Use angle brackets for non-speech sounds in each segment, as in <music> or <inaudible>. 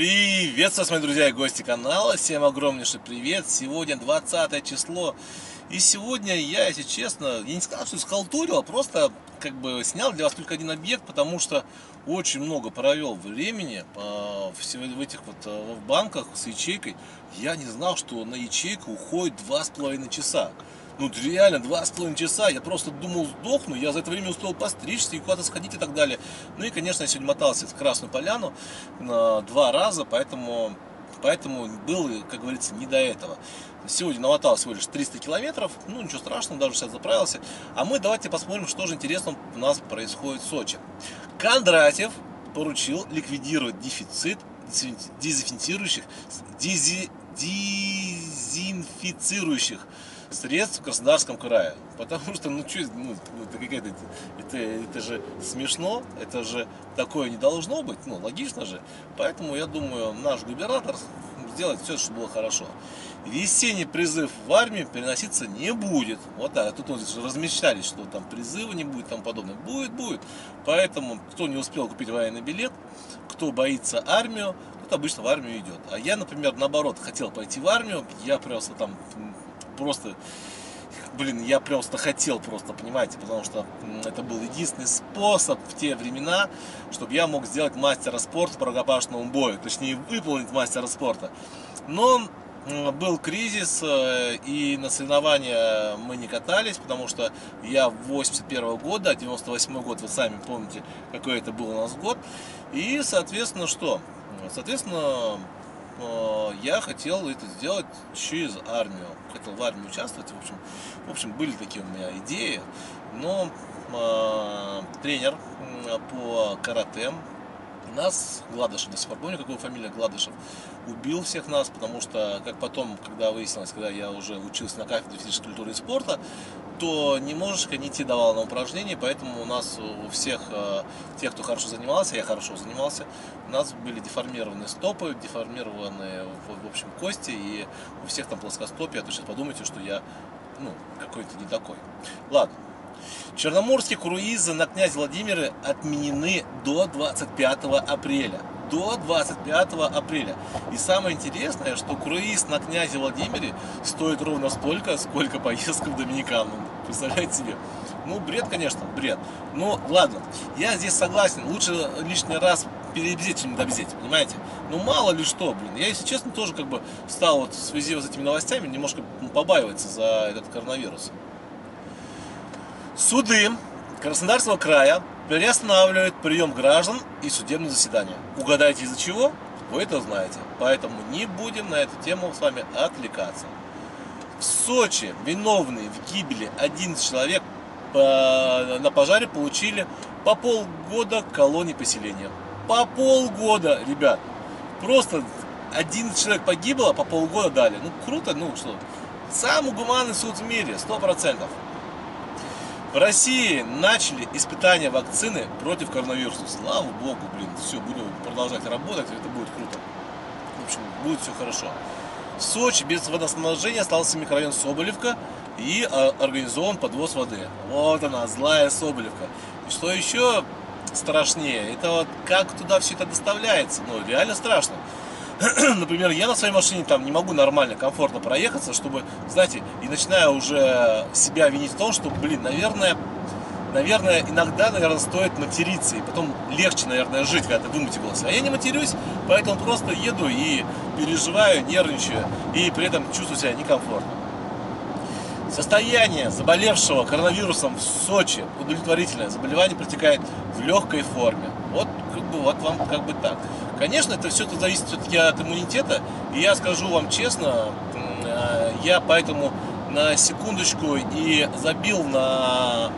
Приветствую вас, мои друзья и гости канала. Всем огромнейший привет. Сегодня 20 число. И сегодня я, если честно, я не сказал, что схалтурил, а просто как бы снял для вас только один объект, потому что очень много провел времени а, в этих вот а, в банках с ячейкой. Я не знал, что на ячейку уходит два с половиной часа ну реально два с половиной часа, я просто думал сдохну, я за это время успел постричься и куда-то сходить и так далее. Ну и, конечно, я сегодня мотался в Красную Поляну на два раза, поэтому, поэтому был, как говорится, не до этого. Сегодня намотал всего лишь 300 километров, ну ничего страшного, даже сейчас заправился. А мы давайте посмотрим, что же интересного у нас происходит в Сочи. Кондратьев поручил ликвидировать дефицит дезинфицирующих, дези, дезинфицирующих средств в Краснодарском крае. Потому что, ну, что, ну, это какая-то, это, это же смешно, это же такое не должно быть, ну, логично же. Поэтому, я думаю, наш губернатор сделает все, чтобы было хорошо. Весенний призыв в армию переноситься не будет. Вот так, тут вот размечтались, что там призыва не будет, там подобное. Будет, будет. Поэтому, кто не успел купить военный билет, кто боится армию, тот обычно в армию идет. А я, например, наоборот, хотел пойти в армию, я просто там просто блин, я просто хотел просто, понимаете, потому что это был единственный способ в те времена, чтобы я мог сделать мастера спорта по рукопашному бою, точнее выполнить мастера спорта. Но был кризис, э, и на соревнования мы не катались, потому что я 81 года, 98 год, вы сами помните, какой это был у нас год. И, соответственно, что? Соответственно, я хотел это сделать через армию. Хотел в армии участвовать. В общем, в общем были такие у меня идеи. Но э, тренер по карате нас, Гладышев, до сих пор помню, какую фамилия Гладышев, убил всех нас, потому что, как потом, когда выяснилось, когда я уже учился на кафедре физической культуры и спорта, то немножечко не те давал на упражнения, поэтому у нас у всех, э, тех, кто хорошо занимался, я хорошо занимался, у нас были деформированные стопы, деформированные, в общем, кости, и у всех там плоскостопие, а то сейчас подумайте, что я, ну, какой-то не такой. Ладно, Черноморские круизы на князь Владимира отменены до 25 апреля. До 25 апреля. И самое интересное, что круиз на князе Владимире стоит ровно столько, сколько поездка в Доминикану. Представляете себе? Ну, бред, конечно, бред. Ну, ладно, я здесь согласен. Лучше лишний раз перебзеть, чем добзеть, понимаете? Ну, мало ли что, блин. Я, если честно, тоже как бы стал вот в связи с этими новостями немножко побаиваться за этот коронавирус. Суды Краснодарского края приостанавливают прием граждан и судебные заседания. Угадайте из-за чего? Вы это знаете. Поэтому не будем на эту тему с вами отвлекаться. В Сочи виновные в гибели 11 человек на пожаре получили по полгода колонии поселения. По полгода, ребят. Просто 11 человек погибло, а по полгода дали. Ну круто, ну что. Самый гуманный суд в мире, сто процентов. В России начали испытания вакцины против коронавируса. Слава богу, блин, все, будем продолжать работать, это будет круто. В общем, будет все хорошо. В Сочи без водоснабжения остался микрорайон Соболевка и а, организован подвоз воды. Вот она, злая Соболевка. И что еще страшнее, это вот как туда все это доставляется. Ну, реально страшно. <clears throat> например, я на своей машине там не могу нормально, комфортно проехаться, чтобы, знаете, и начинаю уже себя винить в том, что, блин, наверное, наверное, иногда, наверное, стоит материться, и потом легче, наверное, жить, когда ты выматерился. А я не матерюсь, поэтому просто еду и переживаю, нервничаю, и при этом чувствую себя некомфортно. Состояние заболевшего коронавирусом в Сочи удовлетворительное. Заболевание протекает в легкой форме. Вот как бы вот вам как бы так. Конечно, это все зависит все-таки от иммунитета. И я скажу вам честно, э, я поэтому на секундочку и забил на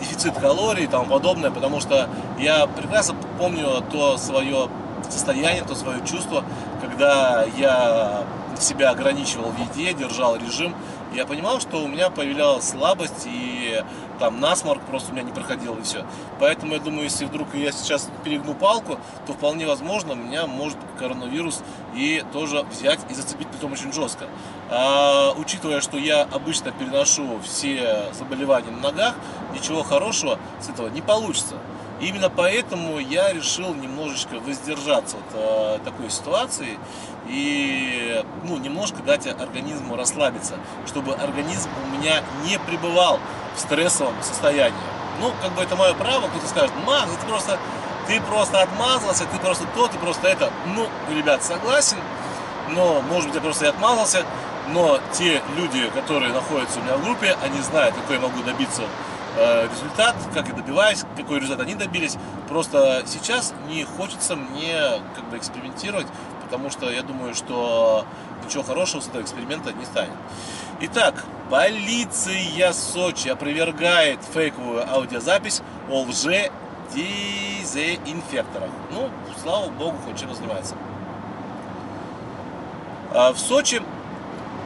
дефицит калорий и тому подобное, потому что я прекрасно помню то свое состояние, то свое чувство, когда я себя ограничивал в еде, держал режим, я понимал, что у меня появлялась слабость и там насморк просто у меня не проходил и все. Поэтому я думаю, если вдруг я сейчас перегну палку, то вполне возможно меня может коронавирус и тоже взять и зацепить потом очень жестко. А, учитывая, что я обычно переношу все заболевания на ногах, ничего хорошего с этого не получится. именно поэтому я решил немножечко воздержаться от э, такой ситуации и ну, немножко дать организму расслабиться, чтобы организм у меня не пребывал в стрессовом состоянии. Ну, как бы это мое право, кто-то скажет, Макс, ты просто, ты просто отмазался, ты просто то, ты просто это. Ну, ребят, согласен, но, может быть, я просто и отмазался, но те люди, которые находятся у меня в группе, они знают, какой я могу добиться э, результат, как я добиваюсь, какой результат они добились. Просто сейчас не хочется мне как бы экспериментировать, потому что я думаю, что ничего хорошего с этого эксперимента не станет. Итак, полиция Сочи опровергает фейковую аудиозапись о лже дезинфекторах. Ну, слава богу, хоть чем занимается. А в Сочи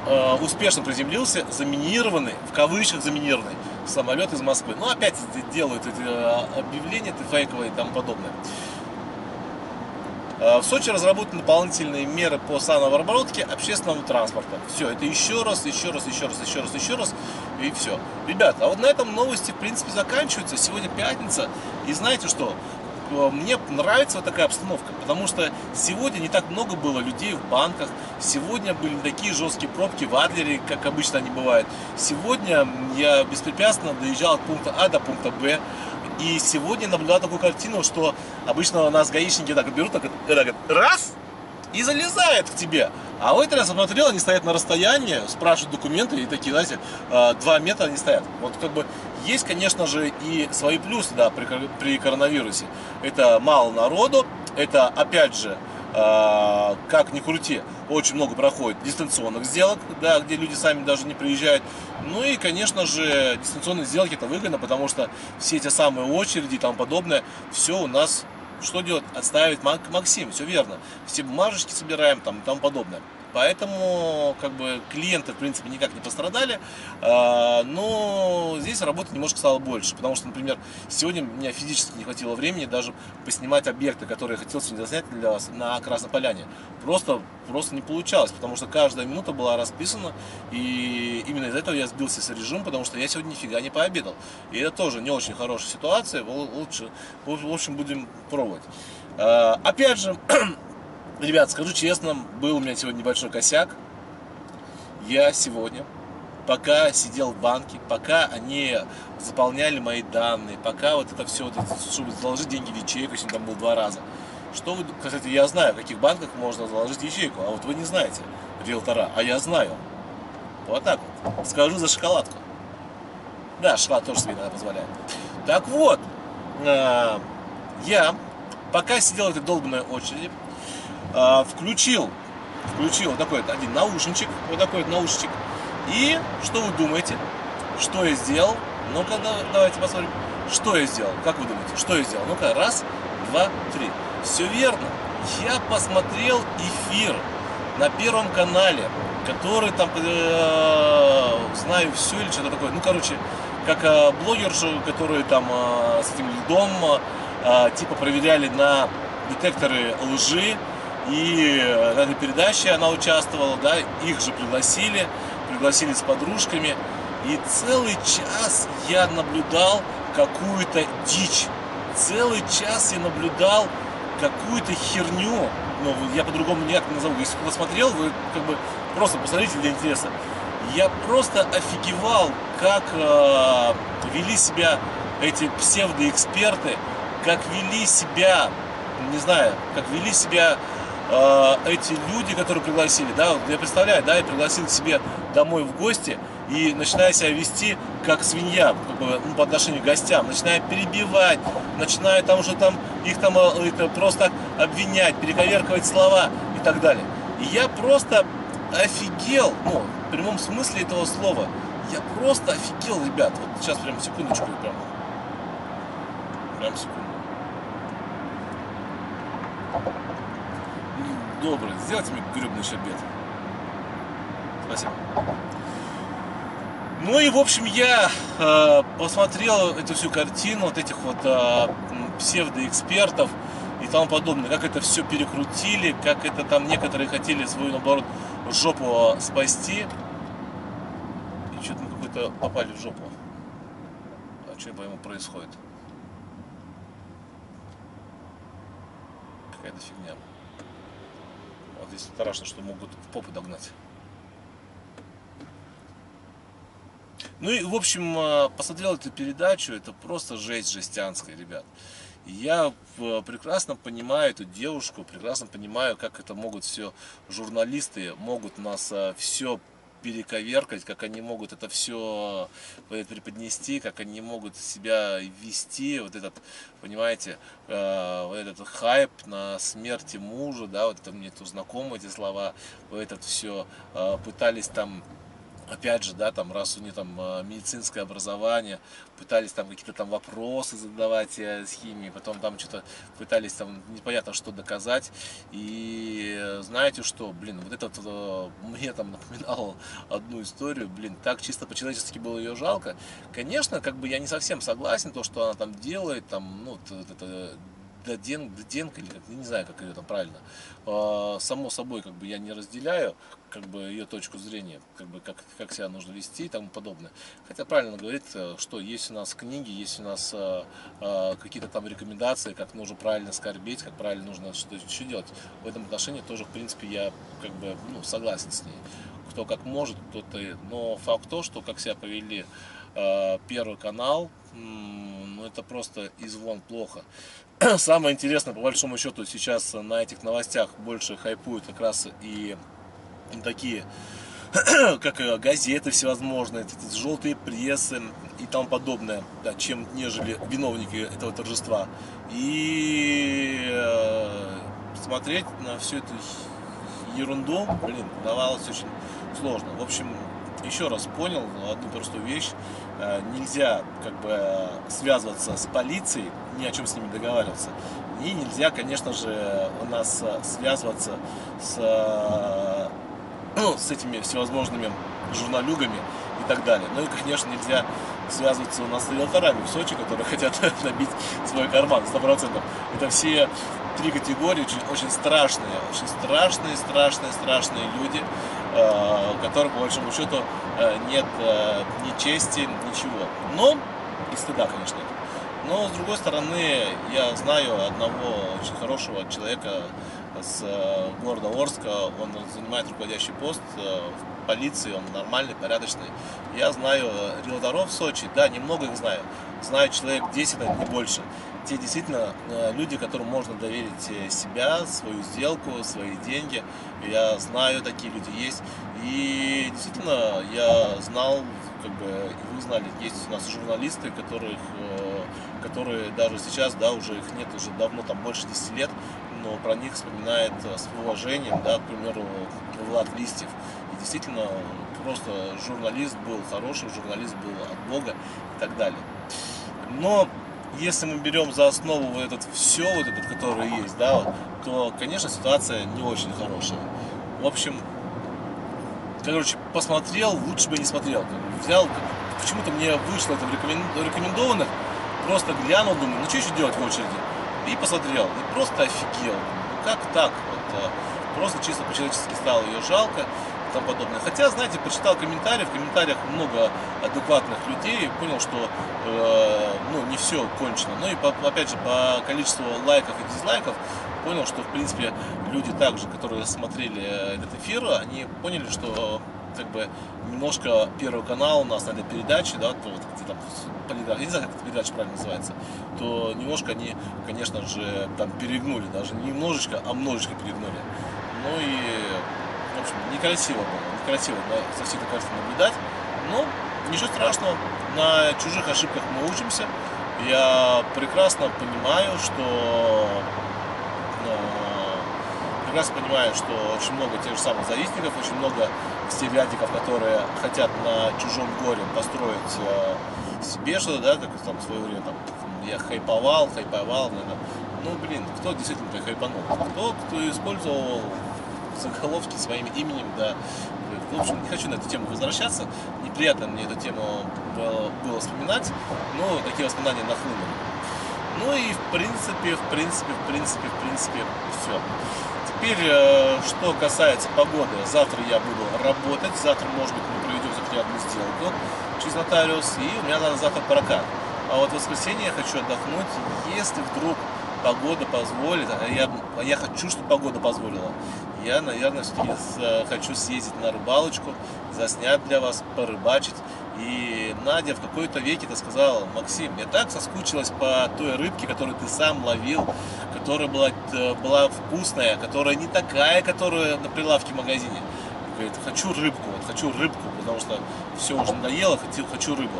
э, успешно приземлился заминированный, в кавычках заминированный, самолет из Москвы. Ну, опять делают эти э, объявления, это фейковые и тому подобное. Э, в Сочи разработаны дополнительные меры по самообработке общественного транспорта. Все, это еще раз, еще раз, еще раз, еще раз, еще раз, и все. Ребята, а вот на этом новости, в принципе, заканчиваются. Сегодня пятница, и знаете что? Э, мне нравится вот такая обстановка, потому что сегодня не так много было людей в банках, сегодня были такие жесткие пробки в Адлере, как обычно они бывают. Сегодня я беспрепятственно доезжал от пункта А до пункта Б, и сегодня наблюдал такую картину, что обычно у нас гаишники так берут, так, так раз, и залезают к тебе. А в этот раз смотрел, они стоят на расстоянии, спрашивают документы, и такие, знаете, э, два метра они стоят. Вот как бы есть, конечно же, и свои плюсы, да, при, при коронавирусе. Это мало народу, это, опять же, э, как ни крути, очень много проходит дистанционных сделок, да, где люди сами даже не приезжают. Ну и, конечно же, дистанционные сделки это выгодно, потому что все эти самые очереди и тому подобное, все у нас что делать? Отставить Максим, все верно. Все бумажечки собираем там и тому подобное. Поэтому как бы клиенты в принципе никак не пострадали, а, но здесь работы немножко стало больше, потому что, например, сегодня мне физически не хватило времени даже поснимать объекты, которые я хотел сегодня заснять для вас на Красной Поляне. Просто, просто не получалось, потому что каждая минута была расписана, и именно из-за этого я сбился с режима, потому что я сегодня нифига не пообедал. И это тоже не очень хорошая ситуация, лучше, в общем, будем пробовать. А, опять же, <clears throat> Ребят, скажу честно, был у меня сегодня небольшой косяк. Я сегодня, пока сидел в банке, пока они заполняли мои данные, пока вот это все, вот это, чтобы заложить деньги в ячейку, если там был два раза. Что вы, кстати, я знаю, в каких банках можно заложить ячейку, а вот вы не знаете, риэлтора, а я знаю. Вот так вот. Скажу за шоколадку. Да, шоколад тоже себе иногда позволяет. Так вот, э, я пока сидел в этой долбанной очереди, э, включил, включил вот такой вот один наушничек, вот такой вот наушничек. И что вы думаете? Что я сделал? Ну-ка, давайте посмотрим. Что я сделал? Как вы думаете? Что я сделал? Ну-ка, раз, два, три. Все верно. Я посмотрел эфир на Первом канале, который там, э, знаю все или что-то такое. Ну, короче, как э, блогершу, которые там э, с этим льдом э, типа проверяли на детекторы лжи, и на этой передаче она участвовала, да, их же пригласили, пригласили с подружками. И целый час я наблюдал какую-то дичь. Целый час я наблюдал какую-то херню. Ну, я по-другому никак не назову. Если кто смотрел, вы как бы просто посмотрите для интереса. Я просто офигевал, как э, вели себя эти псевдоэксперты, как вели себя, не знаю, как вели себя э, эти люди, которые пригласили, да, я представляю, да, я пригласил к себе домой в гости и начинаю себя вести как свинья как бы, ну, по отношению к гостям, начинаю перебивать, начинаю там уже там их там э, это, просто обвинять, перековерковать слова и так далее. И я просто офигел, ну, в прямом смысле этого слова, я просто офигел, ребят, вот сейчас прям секундочку, прям, прям секунду. Добрый, сделайте мне гребный щербет. Спасибо. Ну и, в общем, я э, посмотрел эту всю картину, вот этих вот э, псевдоэкспертов и тому подобное, как это все перекрутили, как это там некоторые хотели свою, наоборот, жопу спасти. И что-то мы какой-то, то, какой то попали в жопу. А что, пойму, происходит? какая-то фигня. Здесь страшно, что могут в попу догнать. Ну и, в общем, э, посмотрел эту передачу, это просто жесть жестянская, ребят. Я э, прекрасно понимаю эту девушку, прекрасно понимаю, как это могут все журналисты, могут нас э, все перековеркать, как они могут это все преподнести, как они могут себя вести, вот этот, понимаете, вот этот хайп на смерти мужа, да, вот это мне тут знакомы эти слова, вот этот все пытались там опять же, да, там, раз у них там э, медицинское образование, пытались там какие-то там вопросы задавать э, с химией, потом там что-то пытались там непонятно что доказать. И знаете что, блин, вот этот э, мне там напоминал одну историю, блин, так чисто по-человечески было ее жалко. Конечно, как бы я не совсем согласен, то, что она там делает, там, ну, это Даден, Даденко, или как, не знаю, как ее там правильно. Само собой, как бы я не разделяю, как бы ее точку зрения, как бы как, как себя нужно вести и тому подобное. Хотя правильно говорит, э, что есть у нас книги, есть у нас а, а, какие-то там рекомендации, как нужно правильно скорбеть, как правильно нужно что, что делать. В этом отношении тоже, в принципе, я как бы ну, согласен с ней. Кто как может, кто-то. Но факт то, что как себя повели а, Первый канал, ну это просто извон плохо. <clears throat> Самое интересное, по большому счету, сейчас на этих новостях больше хайпуют как раз и такие, <clears throat> как газеты всевозможные, эти желтые прессы и тому подобное, да, чем нежели виновники этого торжества. И э, смотреть на всю эту ерунду, блин, давалось очень сложно. В общем, еще раз понял одну простую вещь. Э, нельзя как бы связываться с полицией, ни о чем с ними договариваться. И нельзя, конечно же, у нас связываться с, э, ну, с этими всевозможными журналюгами и так далее. Ну и, конечно, нельзя связываться у нас с риэлторами в Сочи, которые <laughs> хотят набить свой карман 100%. Это все три категории очень, очень страшные, очень страшные, страшные, страшные люди, э, которых, по большому счету, э, нет э, ни чести, ничего. Но, и стыда, конечно. Но, с другой стороны, я знаю одного очень хорошего человека с города Орска, он занимает руководящий пост в полиции, он нормальный, порядочный. Я знаю риэлторов в Сочи, да, немного их знаю, знаю человек 10, а не больше те действительно э, люди, которым можно доверить э, себя, свою сделку, свои деньги. Я знаю, такие люди есть. И действительно, я знал, как бы, и вы знали, есть у нас журналисты, которых, э, которые даже сейчас, да, уже их нет уже давно, там больше 10 лет, но про них вспоминает с уважением, да, к примеру, Влад Листьев. И действительно, просто журналист был хороший, журналист был от Бога и так далее. Но если мы берем за основу вот этот все, вот этот, который есть, да, то, конечно, ситуация не очень хорошая. В общем, короче, посмотрел, лучше бы не смотрел. Взял, почему-то мне вышло это в рекомендованных, просто глянул, думаю, ну что еще делать в очереди? И посмотрел, и просто офигел. Ну как так? Вот, э, просто чисто по-человечески стало ее жалко и тому подобное. Хотя, знаете, почитал комментарии, в комментариях много адекватных людей, понял, что э, ну, не все кончено. Ну и по, опять же, по количеству лайков и дизлайков понял, что в принципе люди также, которые смотрели этот эфир, они поняли, что как бы немножко Первый канал у нас на этой передаче, да, то вот где там полиграф, я не знаю, как эта передача правильно называется, то немножко они, конечно же, там перегнули, даже не немножечко, а множечко перегнули. Ну и, в общем, некрасиво было, некрасиво да, со всей этой картины наблюдать, но ничего страшного, на чужих ошибках мы учимся. Я прекрасно понимаю, что э, прекрасно понимаю, что очень много тех же самых завистников, очень много стереотипов, которые хотят на чужом горе построить э, себе что-то, да, как там в свое время там, я хайповал, хайповал, наверное. Ну, блин, кто действительно хайпанул? Тот, кто использовал заголовки своим именем, да. В общем, не хочу на эту тему возвращаться. Неприятно мне эту тему было, было вспоминать, но такие воспоминания нахлынули. Ну и в принципе, в принципе, в принципе, в принципе, все. Теперь, э, что касается погоды, завтра я буду работать, завтра, может быть, мы проведем одну сделку через нотариус, и у меня надо завтра прокат. А вот в воскресенье я хочу отдохнуть, если вдруг погода позволит, а я, а я хочу, чтобы погода позволила, я, наверное, все-таки хочу съездить на рыбалочку, заснять для вас, порыбачить. И Надя в какой-то веке то сказала, Максим, я так соскучилась по той рыбке, которую ты сам ловил, которая была, э, была вкусная, которая не такая, которая на прилавке в магазине. Говорит, хочу рыбку, вот хочу рыбку, потому что все уже надоело, хочу, хочу рыбу.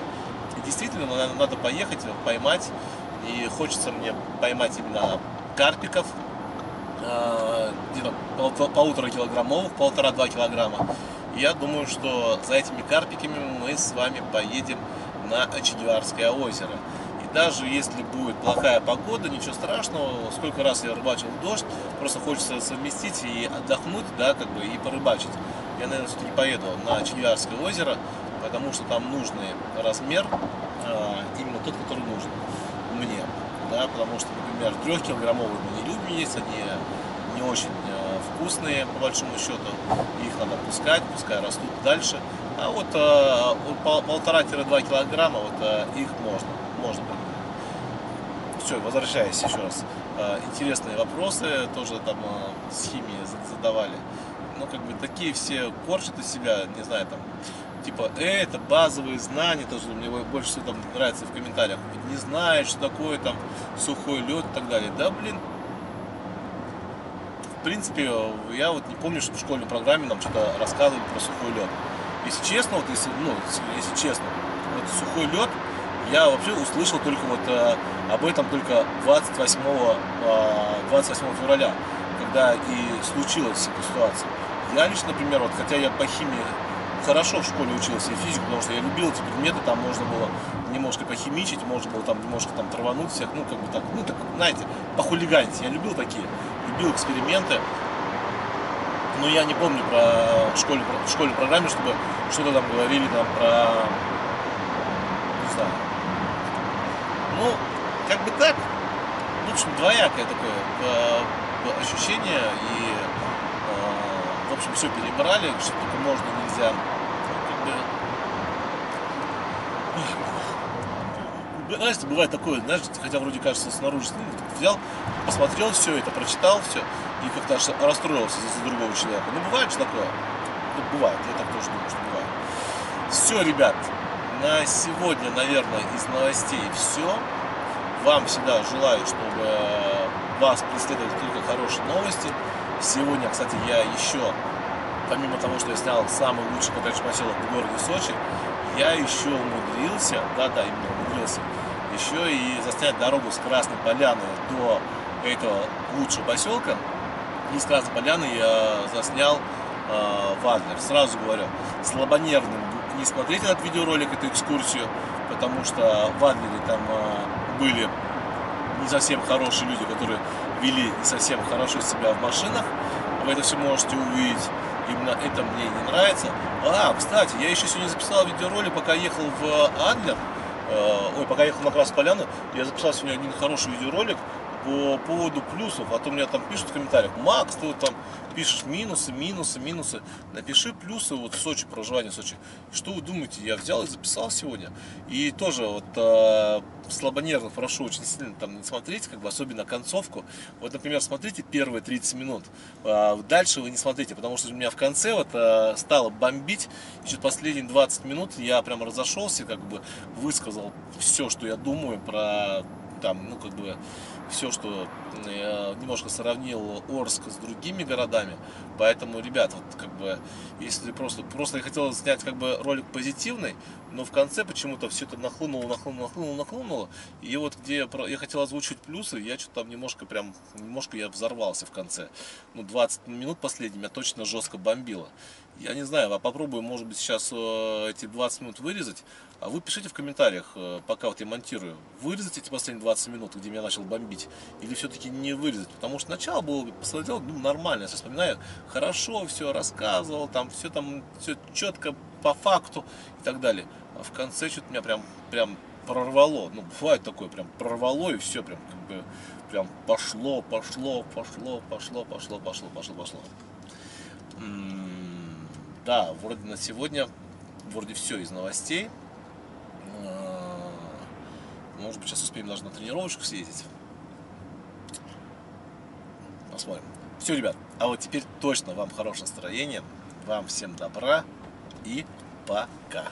И действительно, надо, надо поехать, поймать. И хочется мне поймать именно карпиков, э, где-то полутора килограммов, полтора-два килограмма. И я думаю, что за этими карпиками мы с вами поедем на Очегеварское озеро. Даже если будет плохая погода, ничего страшного, сколько раз я рыбачил в дождь, просто хочется совместить и отдохнуть, да, как бы, и порыбачить. Я, наверное, все-таки поеду на Очегеварское озеро, потому что там нужный размер, а, именно тот, который нужен мне. Да, потому что, например, трехкилограммовые мы не любим есть, они не очень э, вкусные, по большому счету. Их надо пускать, пускай растут дальше. А вот э, полтора-два килограмма, вот их можно Все, возвращаясь еще раз. Интересные вопросы тоже там с химией задавали. Ну, как бы такие все корчат из себя, не знаю, там, типа, э, это базовые знания, тоже мне больше всего там нравится в комментариях, не знает, что такое там сухой лед и так далее. Да, блин, в принципе, я вот не помню, что в школьной программе нам что-то рассказывали про сухой лед. Если честно, вот если, ну, если честно, вот сухой лед я вообще услышал только вот э, об этом только 28, э, 28 февраля, когда и случилась эта ситуация. Я лично, например, вот хотя я по химии хорошо в школе учился и физику, потому что я любил эти предметы, там можно было немножко похимичить, можно было там немножко там травануть всех, ну как бы так, ну так, знаете, похулиганить. Я любил такие любил эксперименты. Но я не помню про школьную, в школьной программе, чтобы что-то там говорили там про... Не знаю. Ну, как бы так. В общем, двоякое такое ощущение. И, э, в общем, все перебрали, что только можно, нельзя. знаешь, бывает такое, знаешь, хотя вроде кажется снаружи, ну, взял, посмотрел все это, прочитал все и как-то аж расстроился из-за другого человека. Ну, бывает же такое. Ну, бывает, я так тоже думаю, что бывает. Все, ребят, на сегодня, наверное, из новостей все. Вам всегда желаю, чтобы вас преследовали только хорошие новости. Сегодня, кстати, я еще, помимо того, что я снял самый лучший коттедж поселок в городе Сочи, я еще умудрился, да-да, именно умудрился, еще и заснять дорогу с Красной Поляны до этого лучшего поселка. И с Красной Поляны я заснял э, Вадлер. Сразу говорю, слабонервным не смотреть этот видеоролик, эту экскурсию, потому что в Адлере там э, были не совсем хорошие люди, которые вели не совсем хорошо себя в машинах. Вы это все можете увидеть. Именно это мне не нравится. А, кстати, я еще сегодня записал видеоролик, пока ехал в Адлер. Э, ой, пока ехал на Красную Поляну, я записал сегодня один хороший видеоролик по поводу плюсов, а то меня там пишут в комментариях, Макс, ты вот там пишешь минусы, минусы, минусы, напиши плюсы вот в Сочи, проживание в Сочи. Что вы думаете, я взял и записал сегодня. И тоже вот э, слабонервно прошу очень сильно там не смотреть, как бы особенно концовку. Вот, например, смотрите первые 30 минут, э, дальше вы не смотрите, потому что у меня в конце вот э, стало бомбить, еще последние 20 минут я прям разошелся, как бы высказал все, что я думаю про там, ну, как бы, все, что я немножко сравнил Орск с другими городами. Поэтому, ребят, вот как бы, если просто, просто я хотел снять как бы ролик позитивный, но в конце почему-то все это нахлынуло, нахлынуло, нахлынуло, нахлынуло. И вот где я, я хотел озвучить плюсы, я что-то там немножко прям, немножко я взорвался в конце. Ну, 20 минут последними я точно жестко бомбило. Я не знаю, а попробую, может быть, сейчас э, эти 20 минут вырезать. А вы пишите в комментариях, э, пока вот я монтирую, вырезать эти последние 20 минут, где меня начал бомбить, или все-таки не вырезать. Потому что начало было, посмотрел, ну, нормально, я вспоминаю, хорошо все рассказывал, там все там, все четко по факту и так далее. А в конце что-то меня прям, прям прорвало. Ну, бывает такое, прям прорвало и все прям, как бы, прям пошло, пошло, пошло, пошло, пошло, пошло, пошло, пошло. Да, вроде на сегодня, вроде все из новостей. А, может быть, сейчас успеем даже на тренировочку съездить. Посмотрим. Все, ребят, а вот теперь точно вам хорошее настроение, вам всем добра и пока.